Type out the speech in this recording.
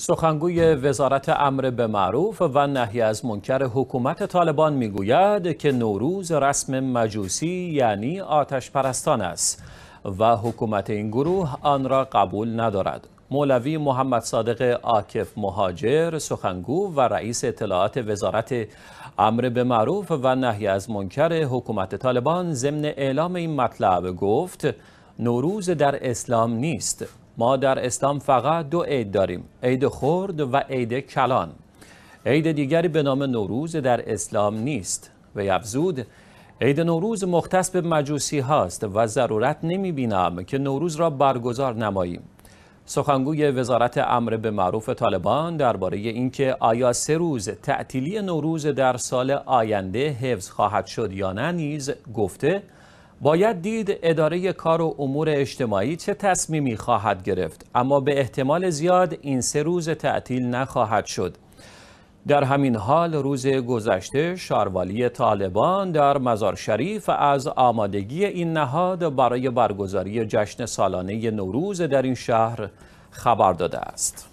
سخنگوی وزارت امر به معروف و نهی از منکر حکومت طالبان می‌گوید که نوروز رسم مجوسی یعنی آتش پرستان است و حکومت این گروه آن را قبول ندارد. مولوی محمد صادق آکف مهاجر سخنگو و رئیس اطلاعات وزارت امر به معروف و نهی از منکر حکومت طالبان ضمن اعلام این مطلب گفت نوروز در اسلام نیست ما در اسلام فقط دو عید داریم عید خرد و عید کلان. عید دیگری به نام نوروز در اسلام نیست. و افزود عید نوروز مختص به مجوسی هاست و ضرورت نمی بینم که نوروز را برگزار نماییم. سخنگوی وزارت امر به معروف طالبان درباره اینکه آیا سه روز تعطیلی نوروز در سال آینده حفظ خواهد شد یا نه نیز گفته باید دید اداره کار و امور اجتماعی چه تصمیمی خواهد گرفت اما به احتمال زیاد این سه روز تعطیل نخواهد شد. در همین حال روز گذشته شاروالی طالبان در مزار شریف از آمادگی این نهاد برای برگزاری جشن سالانه نوروز در این شهر خبر داده است.